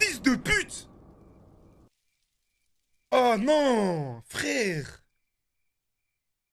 Fils de pute! Oh non Frère!